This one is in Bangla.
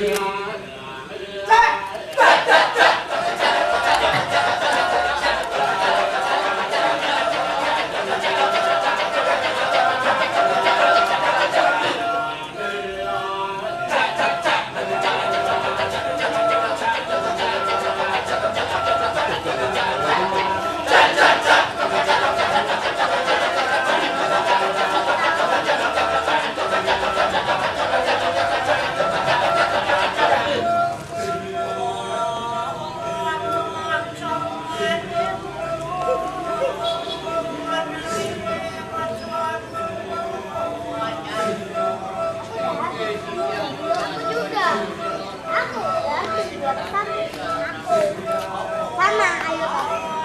Yeah. Sama, ayo.